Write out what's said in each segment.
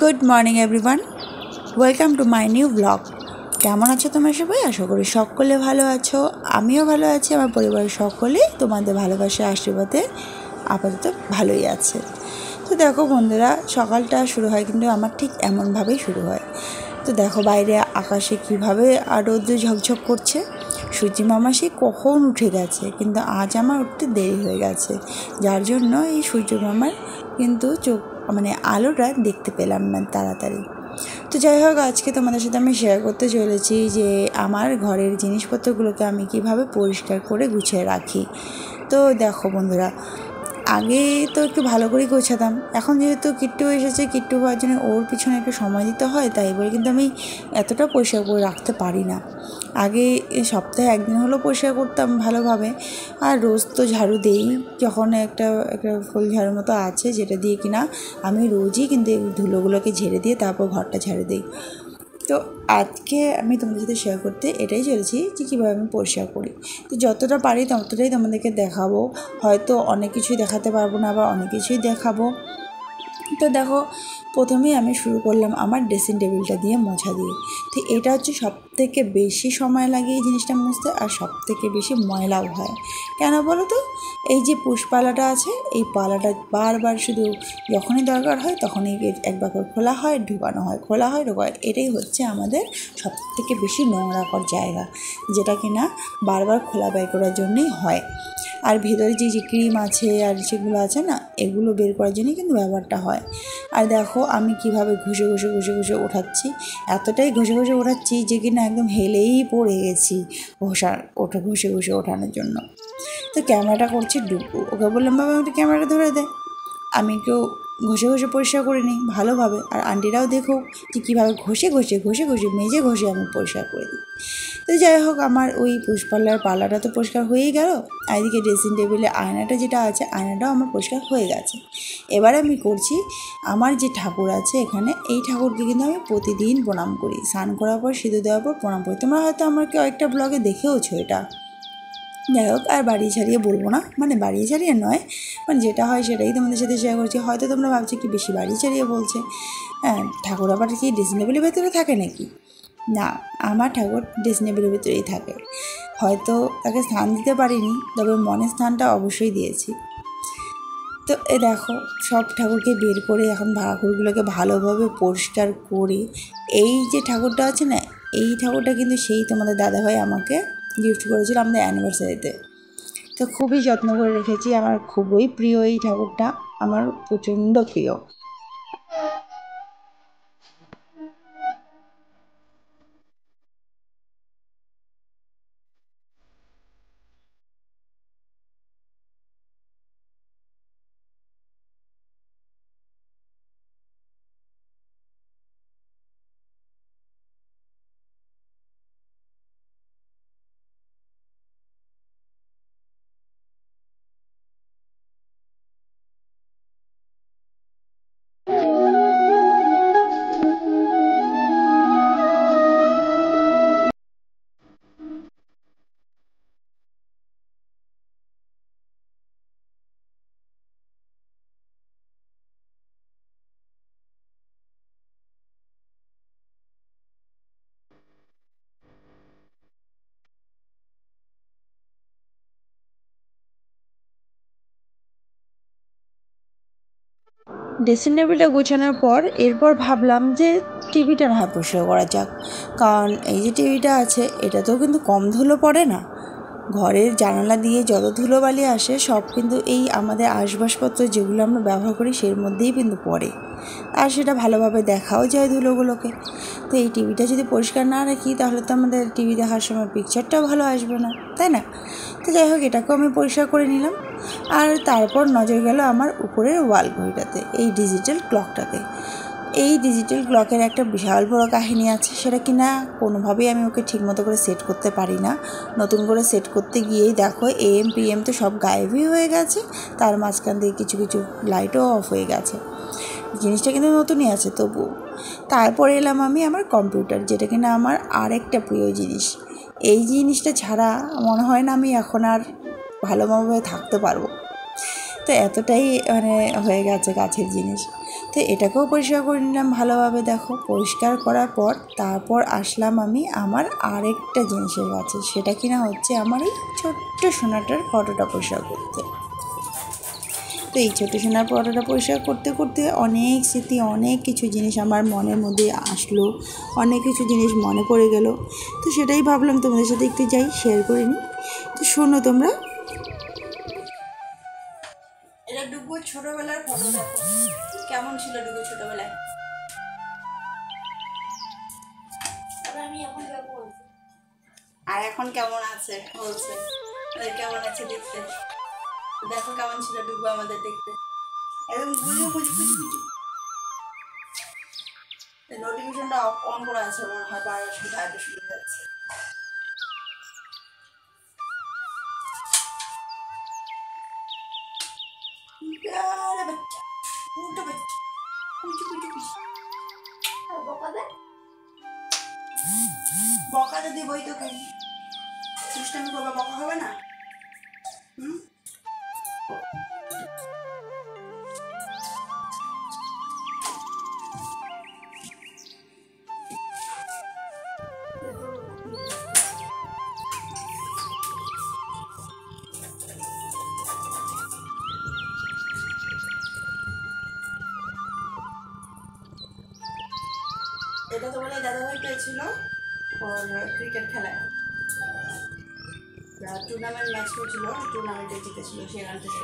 Good morning everyone welcome to my new blog কেমন আছো তোমরা সবাই? আশা করি সকলে ভালো আছো। আমিও ভালো আছি। আমার পরিবারের সকলেই তোমাদের ভালোবাসা আশীর্বাদে আপাতত ভালোই আছে। তো দেখো বন্ধুরা, সকালটা শুরু হয় কিন্তু আমার ঠিক এমনভাবেই শুরু হয়। তো দেখো বাইরে আকাশে কীভাবে রৌদ্র ঝকঝক করছে। সূর্যি মামা সে কখন উঠে গেছে, কিন্তু আজ আমার উঠতে দেরি হয়ে গেছে। যার জন্য এই সূর্য মামার কিন্তু চোখ মানে আলোটা দেখতে পেলাম না তাড়াতাড়ি। তো যাই হোক, আজকে তোমাদের সাথে আমি শেয়ার করতে চলেছি যে আমার ঘরের জিনিসপত্রগুলোকে আমি কীভাবে পরিষ্কার করে গুছিয়ে রাখি। তো দেখো বন্ধুরা আগে তো একটু ভালো করেই গোছাতাম। এখন যেহেতু কিট্টু এসেছে, কিট্টু হওয়ার জন্য ওর পিছনে একটু সময় দিতে হয়, তাই বলে কিন্তু আমি এতটা পরিষ্কার করে রাখতে পারি না। আগে সপ্তাহে একদিন হলেও পরিষ্কার করতাম ভালোভাবে। আর রোজ তো ঝাড়ু দেই, যখন একটা একটা ফুল ঝাড়ুর মতো আছে যেটা দিয়ে কিনা আমি রোজই কিন্তু ধুলোগুলোকে ঝেড়ে দিয়ে তারপর ঘরটা ঝাড়ু দিই। তো আজকে আমি তোমাদের সাথে শেয়ার করতে এটাই চলেছি যে কীভাবে আমি পরিষ্কার করি। তো যতটা পারি ততটাই তোমাদেরকে দেখাবো। হয়তো অনেক কিছুই দেখাতে পারব না বা অনেক কিছুই দেখাবো। তো দেখো, প্রথমেই আমি শুরু করলাম আমার ড্রেসিং টেবিলটা দিয়ে মোছা দিয়ে। তো এটা হচ্ছে সব থেকে বেশি সময় লাগে এই জিনিসটা মুছতে আর সব থেকে বেশি ময়লাও হয়। কেন বলো তো? এই যে পুষ্পালাটা আছে, এই পালাটা বারবার শুধু যখনই দরকার হয় তখনই একবার করে খোলা হয় ঢুকানো হয়, খোলা হয় ঢোকায় এটাই হচ্ছে আমাদের সব থেকে বেশি নোংরাকর জায়গা, যেটা কিনা বারবার খোলা বের করার জন্যই হয়। আর ভেতরে যে যে ক্রিম আছে আর সেগুলো আছে না, এগুলো বের করার জন্যই কিন্তু ব্যবহারটা হয়। আর দেখো আমি কীভাবে ঘষে ঘষে ঘষে ঘষে ওঠাচ্ছি, এতটাই ঘষে ঘষে ওঠাচ্ছি যে কিনা একদম হেলেই পড়ে গেছি ঘষা ওঠা ঘষে ঘষে ওঠানোর জন্য। তো ক্যামেরাটা করছে ডুবু ওকে বললাম, বাবা একটু ক্যামেরাটা ধরে দেয় আমি কেউ ঘষে ঘষে পরিষ্কার করে নিই, ভালোভাবে। আর আন্টিরাও দেখুক যে কীভাবে ঘষে ঘষে ঘষে ঘষে, মেজে ঘষে আমি পরিষ্কার করে দিই। তো যাই হোক, আমার ওই পুষ্পাল্লার পাল্লাটা তো পরিষ্কার হয়েই গেল। এদিকে ড্রেসিং টেবিলে আয়নাটা যেটা আছে, আয়নাটাও আমার পরিষ্কার হয়ে গেছে। এবার আমি করছি, আমার যে ঠাকুর আছে এখানে, এই ঠাকুরকে কিন্তু আমি প্রতিদিন প্রণাম করি। স্নান করার পর সিঁদুর দেওয়ার পর প্রণাম করি। তোমরা হয়তো আমার কেউ একটা ব্লগে দেখেওছো এটা। যাই হোক, আর বাড়িয়ে ছাড়িয়ে বলব না। মানে বাড়িয়ে ছাড়িয়ে নয় মানে যেটা হয় সেটাই তোমাদের সাথে শেয়ার করছি। হয়তো তোমরা ভাবছ কি বেশি বাড়িয়ে ছাড়িয়ে বলছে। হ্যাঁ ঠাকুর আবার কি ড্রেসিং টেবিলের ভেতরে থাকে নাকি? না, আমার ঠাকুর ড্রেসিং টেবিলের ভেতরেই থাকে। হয়তো তাকে স্থান দিতে পারিনি, তবে মনের স্থানটা অবশ্যই দিয়েছি। তো এ দেখো, সব ঠাকুরকে বের করে এখন ঠাকুরগুলোকে ভালোভাবে পরিষ্কার করে, এই যে ঠাকুরটা আছে না, এই ঠাকুরটা কিন্তু সেই তোমাদের দাদাভাই আমাকে গিফট করেছিল আমাদের অ্যানিভার্সারিতে তো খুবই যত্ন করে রেখেছি, আমার খুবই প্রিয় এই ঠাকুরটা, আমার প্রচণ্ড প্রিয়। ড্রেসিং টেবিলটা গোছানোর পর এরপর ভাবলাম যে টিভিটা না হয় পরিষ্কার করা যাক। কারণ এই যে টিভিটা আছে, এটাতেও কিন্তু কম ধুলো পড়ে না। ঘরের জানালা দিয়ে যত ধুলোবালি আসে, সব কিন্তু এই আমাদের আসবাবপত্র যেগুলো আমরা ব্যবহার করি, সের মধ্যেই কিন্তু পড়ে। আর সেটা ভালোভাবে দেখাও যায় ধুলোগুলোকে। তো এই টিভিটা যদি পরিষ্কার না রাখি, তাহলে তো আমাদের টিভি দেখার সময় পিকচারটাও ভালো আসবে না, তাই না? তো যাই হোক, এটাকেও আমি পরিষ্কার করে নিলাম। আর তারপর নজর গেল আমার উপরের ওয়াল ঘড়িটাতে, এই ডিজিটাল ক্লকটাতে এই ডিজিটাল ক্লকের একটা বিশাল বড় কাহিনী আছে, সেটা কি না কোনোভাবেই আমি ওকে ঠিকমতো করে সেট করতে পারি না। নতুন করে সেট করতে গিয়েই দেখো এম পিএম তো সব গায়েবই হয়ে গেছে, তার মাঝখান দিয়ে কিছু কিছু লাইটও অফ হয়ে গেছে। জিনিসটা কিন্তু নতুনই আছে তবু। তারপরে এলাম আমি আমার কম্পিউটার যেটা কিনা আমার আরেকটা প্রিয় জিনিস। এই জিনিসটা ছাড়া মনে হয় না আমি এখন আর ভালোভাবে থাকতে পারব। তো এতটাই মানে হয়ে গেছে গাছের জিনিস। তো এটাকেও পরিষ্কার করে নিলাম ভালোভাবে দেখো। পরিষ্কার করার পর তারপর আসলাম আমি আমার আরেকটা জিনিসের কাছে সেটা কিনা হচ্ছে আমার এই ছোট্ট সোনাটার ফটোটা পরিষ্কার করতে। তো এই ছোটো সোনার ফটোটা পরিষ্কার করতে করতে অনেক স্মৃতি, অনেক কিছু জিনিস আমার মনের মধ্যে আসলো। অনেক কিছু জিনিস মনে পড়ে গেল। তো সেটাই ভাবলাম তোমাদের সাথে একটু যাই শেয়ার করে নিই। তো শোনো তোমরা আছে বলছে আরে কেমন আছে দেখতে। দেখো কেমন ছিল আমাদের দেখতে। একদম নোটিফিকেশনটা অন আছে মনে হয় তো দেবই সিস্টেমে করবা বকা হবে না? হুম? এটা তো বলে দাদাভাই পেয়েছিল ওর ক্রিকেট খেলায়। টুর্নামেন্ট ম্যাচ হয়েছিল টুর্নামেন্টে জিতেছিল সেখান থেকে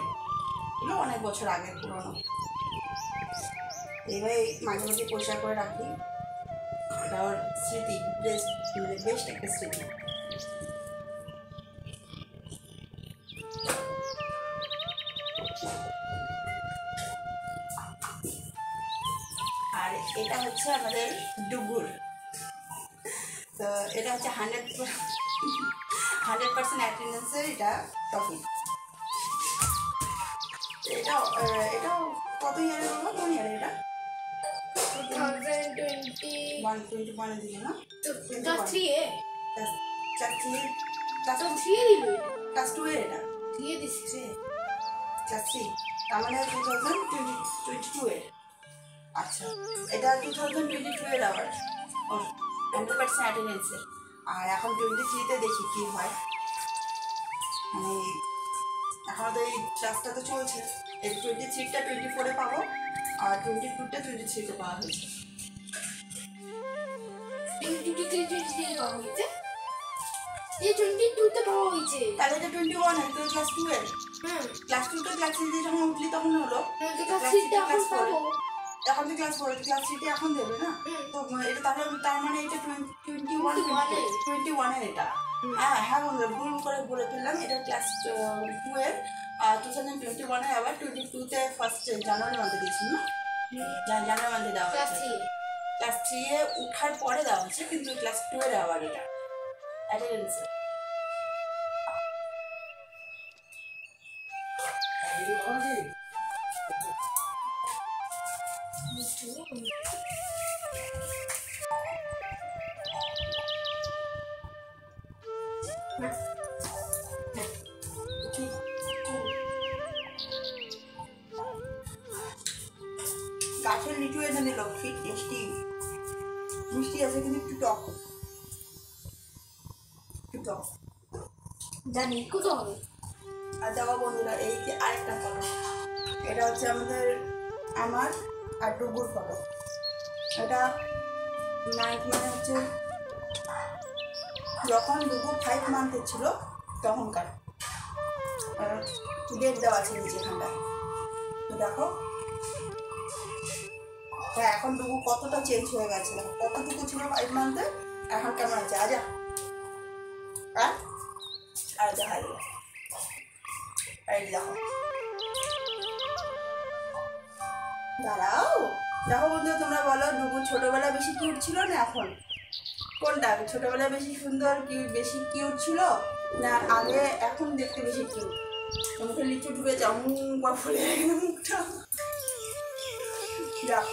এগুলো অনেক বছর আগে, পুরনো। এইভাবে মাঝে মাঝে পরিষ্কার করে রাখি। ওর স্মৃতি বেস্ট মানে বেস্ট একটা স্মৃতি। আর এটা হচ্ছে আমাদের ডুগুর তো এটা হচ্ছে হান্ড্রেড হান্ড্রেড পার্সেন্ট অ্যাটেন্ডেন্সের এটা টপিক এটা এটাও কত ইয়ারের হলো? কোন ইয়ারে এটা? ওয়ান টোয়েন্টি ওয়ানে দিল না ক্লাস থ্রি এ? ক্লাস থ্রি ক্লাস থ্রি দিল। ক্লাস টু এর এটা? থ্রি এ দিচ্ছে ক্লাস থ্রি তার মানে two thousand twenty twenty two এর। আচ্ছা এটা টু থাউজেন্ড টোয়েন্টি টু এর আবার। হান্ড্রেড পার্সেন্ট অ্যাটেন্ডেন্সের আর এখন টোয়েন্টি থ্রিতে দেখি কী হয়। মানে এখন তো এই ক্লাসটা তো চলছে। এই টোয়েন্টি থ্রিটা টোয়েন্টি ফোরে পাবো আর টোয়েন্টি টুটা টোয়েন্টি থ্রিতে পাওয়া হয়েছে। টোয়েন্টি থ্রি টোয়েন্টি থ্রি পাওয়া হয়েছে এই টোয়েন্টি টুতে পাওয়া হয়েছে। তাহলে তো টোয়েন্টি ওয়ান হয় তো ক্লাস টু এর ক্লাস টুতে ক্লাস থ্রিতে যখন উঠলি তখন হলো? আমি ক্লাস থ্রিতে এখন পাবো। এখন তো ক্লাস ফোরে ক্লাস থ্রিতে এখন দেবে না? তো এটা তাহলে তার মানে এটা টোয়েন্টি ওয়ান টোয়েন্টি ওয়ানের এটা। হ্যাঁ হ্যাঁ বন্ধুরা ভুল করে বলে ফেললাম। এটা ক্লাস টু এর। টু থাউজেন্ড টোয়েন্টি ওয়ানে আবার টোয়েন্টি টুতে ফার্স্ট জানুয়ারি মান্থে দিয়েছিল না? জানুয়ারি মান্থে দেওয়া ক্লাস হয়েছে। ক্লাস থ্রি এ উঠার পরে দেওয়া হচ্ছে কিন্তু ক্লাস টু এর আবার এটা। অ্যাটেন্ডেন্স লিচু এনে কি টেস্টি। মিষ্টি আছে কিন্তু একটু টক। একটু টক। জানি কত হবে। আর দেখো বন্ধুরা এই যে আরেকটা ফটো। এটা হচ্ছে আমাদের আমার আর ডুবুর ফটো। এটা নাইট মানে হচ্ছে যখন ডুবু ফাইভ মান্থের ছিল তখনকার। ডেট দেওয়া আছে নিচে এখানটায়? তো দেখো। হ্যাঁ এখন ডুবু কতটা চেঞ্জ হয়ে গেছে? কতটুকু ছিল ফাইভ মান্থে এখন কেমন আছে? আজা। আর দেখা যাবে এই দেখো। দাঁড়াও। দেখো বন্ধু, তোমরা বলো ডুবু ছোটবেলায় বেশি কিউট ছিল না এখন? কোনটা? ছোটবেলায় বেশি সুন্দর কি, বেশি কিউট ছিল? না আগে, এখন দেখতে বেশি কিউট মুখে লিচু ঢুকে যেমন করে ফুলে মুখটা যাক।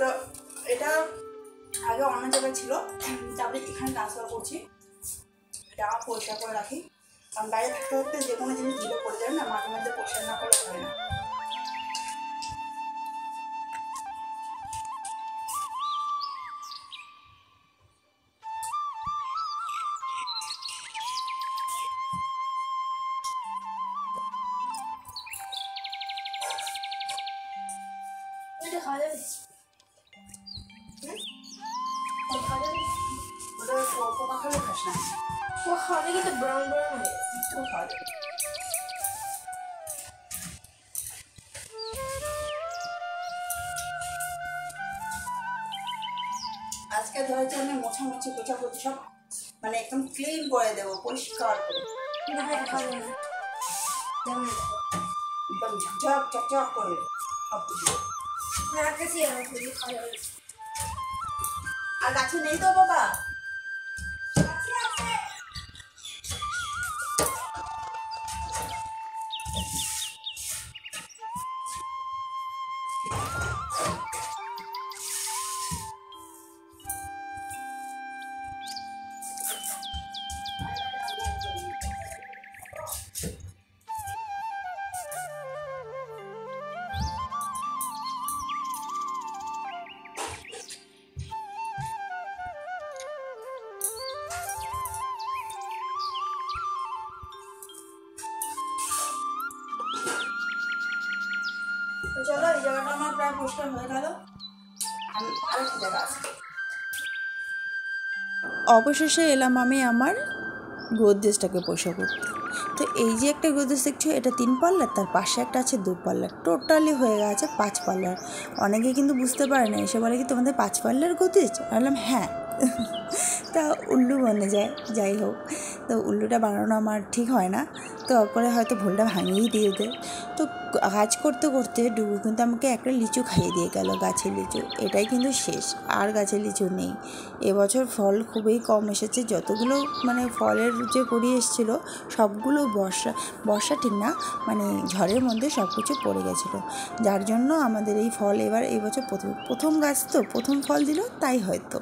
তো এটা আগে অন্য জায়গায় ছিল, তারপরে এখানে ট্রান্সফার করছি। এটা পরিষ্কার করে রাখি। কারণ বাইরে থাকতে থাকতে যে কোনো জিনিস ধুলো পড়ে যাবে না, মাঝে মাঝে পরিষ্কার না করলে হয় না। খাওয়া যাবে? খাস না ও খাওয়া যাবে কিন্তু ব্রাউন ব্রাউন হয়ে যাবে ও খাওয়া আজকে ধরেছে আমি মোছামুছি কোচাকুচি সব মানে একদম ক্লিন করে দেবো পরিষ্কার করে একদম ঝকঝক চকচক করে সব কিছু আর গাছে নেই তো বাবা অবশেষে এলাম আমি আমার গোদরেজটাকে পয়সা করতে। তো এই যে একটা গোদরেজ দেখছ, এটা তিন পাল্লার, তার পাশে একটা আছে দু পাল্লার। টোটালি হয়ে গেছে পাঁচ পাল্লার। অনেকে কিন্তু বুঝতে পারে না, এসে বলে কি তোমাদের পাঁচ পাল্লার গোদরেজ বললাম হ্যাঁ। তা উল্লু বনে যায়, যাই হোক। তো উল্লুটা বানানো আমার ঠিক হয় না। তো তারপরে হয়তো ভুলটা ভাঙিয়ে দিয়ে দেয় তো কাজ করতে করতে ডুবু কিন্তু আমাকে একটা লিচু খাইয়ে দিয়ে গেল, গাছের লিচু। এটাই কিন্তু শেষ, আর গাছের লিচু নেই। এবছর ফল খুবই কম এসেছে। যতগুলো মানে ফলের যে পড়ে এসেছিল, সবগুলো বর্ষা বর্ষা ঠিক না মানে ঝড়ের মধ্যে সব কিছু পড়ে গেছিল। যার জন্য আমাদের এই ফল এবার এবছর প্রথম প্রথম গাছ তো, প্রথম ফল দিল, তাই হয়তো।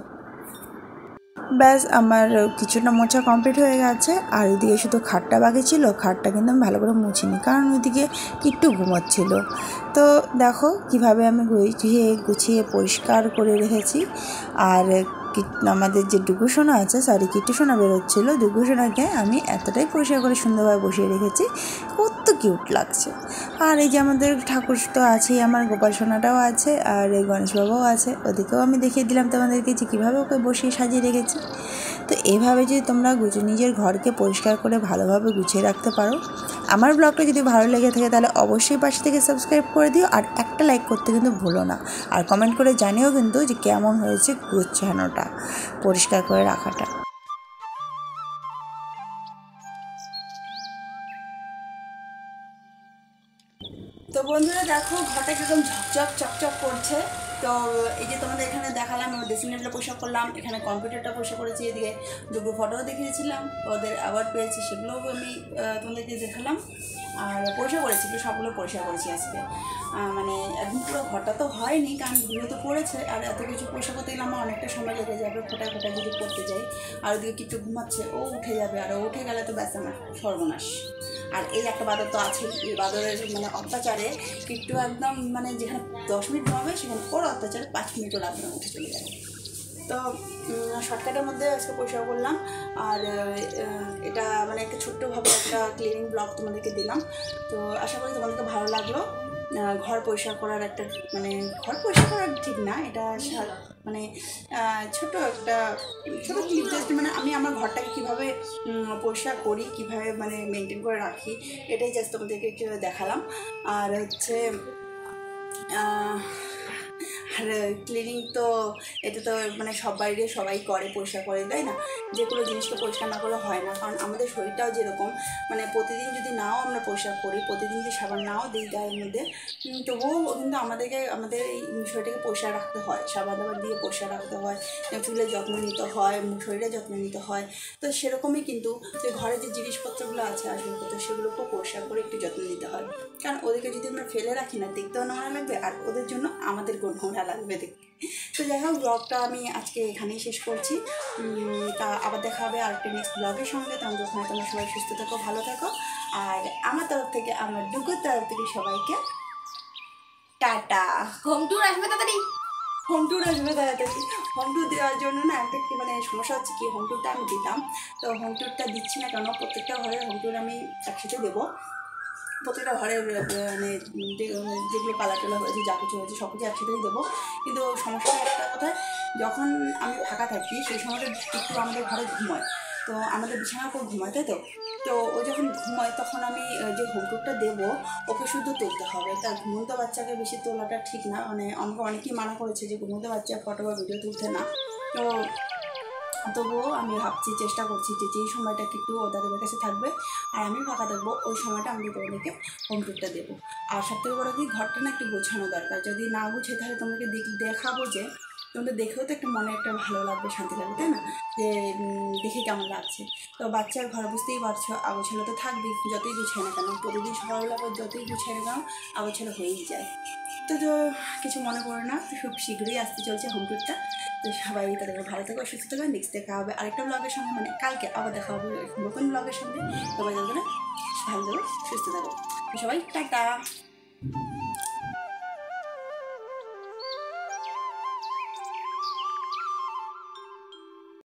ব্যাস, আমার কিছুটা মোছা কমপ্লিট হয়ে গেছে। আর ওইদিকে শুধু খাটটা বাকি ছিল, খাটটা কিন্তু আমি ভালো করে মুছিনি, কারণ ওইদিকে একটু ঘুমাচ্ছিল। তো দেখো, কীভাবে আমি গুছিয়ে গুছিয়ে পরিষ্কার করে রেখেছি। আর আমাদের যে ডুগুসোনা আছে সরি কিট্টুসোনা বেরোচ্ছিলো ডুগুসোনাকে আমি এতটাই পরিষ্কার করে সুন্দরভাবে বসিয়ে রেখেছি। কত কিউট লাগছে। আর এই যে আমাদের ঠাকুর তো আছেই, আমার গোপাল সোনাটাও আছে, আর এই গণেশ বাবাও আছে ওদিকেও আমি দেখিয়ে দিলাম তোমাদেরকে যে কীভাবে ওকে বসিয়ে সাজিয়ে রেখেছি। তো এভাবে যদি তোমরা নিজের ঘরকে পরিষ্কার করে ভালোভাবে গুছিয়ে রাখতে পারো আমার ব্লগটা যদি ভালো লেগে থাকে তাহলে অবশ্যই পাশে থেকে সাবস্ক্রাইব করে দিও আর একটা লাইক করতে কিন্তু ভুলো না। আর কমেন্ট করে জানিও কিন্তু যে কেমন হয়েছে গুছানোটা, পরিষ্কার করে রাখাটা। তো বন্ধুরা দেখো ঘরটা একদম ঝকঝক, চকচক করছে। তো, এই যে তোমাদের এখানে দেখালাম, আমার ড্রেসিং টেবিলটা পরিষ্কার করলাম, এখানে কম্পিউটারটা পরিষ্কার করেছি, এদিকে দুটো ফটোও দেখিয়েছিলাম ওদের অ্যাওয়ার্ড পেয়েছি, সেগুলোও আমি তোমাদেরকে দেখালাম, আর পরিষ্কার করেছি সবগুলো পরিষ্কার করেছি আজকে। মানে একদম পুরো ঘরটা তো হয়নি, কারণ ধুলো তো পড়েছে, আর এত কিছু পরিষ্কার করতে গেলে আমার অনেকটা সময় লেগে যাবে ফোটায় ফোটায় যদি করতে যাই, আর ওদিকে কিছু ঘুমাচ্ছে, ও উঠে যাবে, আর ও উঠে গেলে তো ব্যাস আমার সর্বনাশ। আর এই একটা বাদর তো আছে এই বাদরের মানে অত্যাচারে একটু একদম মানে যেখানে দশ মিনিট ঘুমাবে, সেখানে ওর অত্যাচারে পাঁচ মিনিটও লাগবে না উঠে চলে যাবে। তো শর্টকাটের মধ্যে আজকে পরিষ্কার করলাম, আর এটা মানে একটা ছোট্টভাবে একটা ক্লিনিং ব্লগ তোমাদেরকে দিলাম। তো আশা করি তোমাদেরকে ভালো লাগল। ঘর পরিষ্কার করার একটা মানে ঘর পরিষ্কার করার ঠিক না, এটা মানে ছোট একটা, ছোটো ক্লিপ জাস্ট মানে আমি আমার ঘরটাকে কীভাবে পরিষ্কার করি, কীভাবে মানে মেনটেন করে রাখি, এটাই জাস্ট তোমাদেরকে একটু দেখালাম। আর হচ্ছে আর ক্লিনিং তো এটা তো মানে সব বাইরে সবাই করে, পরিষ্কার করে, তাই না? যে কোনো জিনিসকে পরিষ্কার না করলে হয় না। কারণ আমাদের শরীরটাও যেরকম মানে প্রতিদিন যদি নাও আমরা পরিষ্কার করি, প্রতিদিন যদি সাবান নাও দিই গায়ের মধ্যে তবুও কিন্তু আমাদেরকে, আমাদের এই শরীরটাকে পরিষ্কার রাখতে হয়। সাবান দাবার দিয়ে পরিষ্কার রাখতে হয় চুলের যত্ন নিতে হয় শরীরের যত্ন নিতে হয়। তো সেরকমই কিন্তু যে ঘরে যে জিনিসপত্রগুলো আছে, আসবাবপত্র, সেগুলোকেও পরিষ্কার করে একটু যত্ন নিতে হয়। কারণ ওদেরকে যদি আমরা ফেলে রাখি না, দেখতেও নোংরা লাগবে, আর ওদের জন্য আমাদের নোংরা লাগবে দেখতে। তো যাই হোক ব্লগটা আমি আজকে এখানেই শেষ করছি। তা আবার দেখা হবে আরেকটা নেক্সট ব্লগের সঙ্গে। তখন যখন তোমরা সবাই সুস্থ থাকো ভালো থাকো। আর আমার তরফ থেকে আমার ডুকুর তরফ থেকে সবাইকে টাটা। হোম ট্যুর আসবে তাড়াতাড়ি। হোম ট্যুর আসবে তাড়াতাড়ি। হোম ট্যুর দেওয়ার জন্য না একটা কি মানে সমস্যা হচ্ছে কি হোম ট্যুরটা আমি দিতাম। তো হোম ট্যুরটা দিচ্ছি না কেন? প্রত্যেকটা ঘরে হোম ট্যুর আমি একসাথে দেবো। প্রত্যেকটা ঘরে মানে যেগুলো কালা টোলা হয়েছে, যা কিছু হয়েছে, সব কিছু একসাথেই দেবো। কিন্তু সমস্যা একটা কথা, যখন আমি ফাঁকা থাকি, সেই সময়টা একটু আমাদের ঘরে ঘুমায়। তো আমাদের বিছানার উপর ঘুমায়, তাই তো? তো ও যখন ঘুমায়, তখন আমি যে হোম টুরটা দেবো, ওকে শুধু তুলতে হবে। তার ঘুমন্ত বাচ্চাকে বেশি তোলাটা ঠিক না। মানে আমাকে অনেকেই মানা করেছে যে ঘুমন্ত বাচ্চা ফটো বা ভিডিও তুলতে না। তো তবুও আমি ভাবছি, চেষ্টা করছি যে যেই সময়টা একটু ও দাদাদের কাছে থাকবে, আর আমি ফাঁকা থাকব, ওই সময়টা আমি তোমাদেরকে হোম টুরটা দেবো। আর সবথেকে বড় কি ঘরটা না একটু গোছানো দরকার। যদি না গুছে, তাহলে তোমাকে দেখাবো যে তোমাদের দেখেও তো একটু মনে একটা ভালো লাগবে, শান্তি লাগবে, তাই না? যে দেখে কেমন লাগছে। তো বাচ্চার ঘর বুঝতেই পারছ আগোছালো তো থাকবেই, যতই গুছায় না কেন, প্রতিদিন সকালবেলা যতই গুছায় না কেন আগোছালো হয়েই যায়। তো তো কিছু মনে করো না খুব শীঘ্রই আসতে চলছে হোম টুরটা তো সবাই তাদের ভালো থাকো, সুস্থ থাকবে নেক্সট দেখা হবে আরেকটা ব্লগের সঙ্গে মানে কালকে আবার দেখা হবে নতুন ব্লগের সঙ্গে। সবাই না? ভালো থাকো, সুস্থ থাকো। সবাই, টাটা!